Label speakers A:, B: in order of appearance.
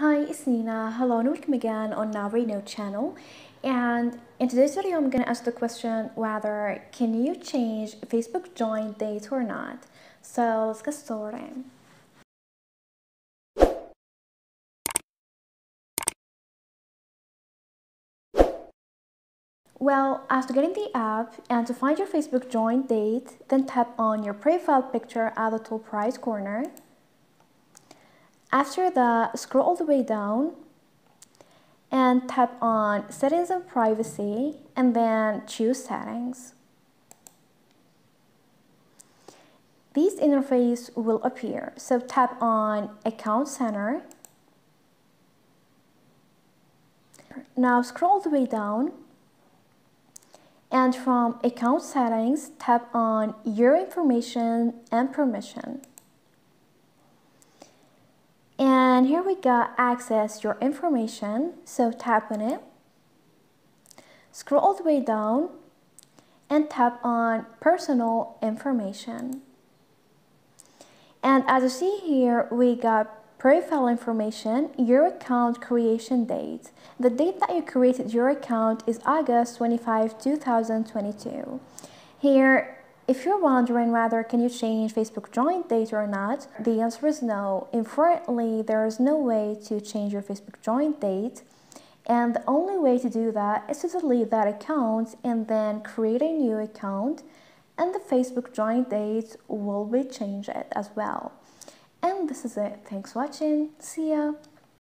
A: Hi, it's Nina. Hello and welcome again on Now I Know channel. And in today's video, I'm going to ask the question whether can you change Facebook join date or not. So let's get started. Well, after getting the app and to find your Facebook join date, then tap on your profile picture at the top right corner. After that, scroll all the way down and tap on settings and privacy and then choose settings. This interface will appear. So tap on account center. Now scroll all the way down and from account settings tap on your information and permission. And here we got access your information, so tap on it. Scroll all the way down and tap on personal information. And as you see here, we got profile information, your account creation date. The date that you created your account is August 25, 2022. Here, if you're wondering whether can you change Facebook join date or not, the answer is no. Unfortunately, there is no way to change your Facebook join date. And the only way to do that is to delete that account and then create a new account and the Facebook join date will be changed as well. And this is it. Thanks for watching. See ya.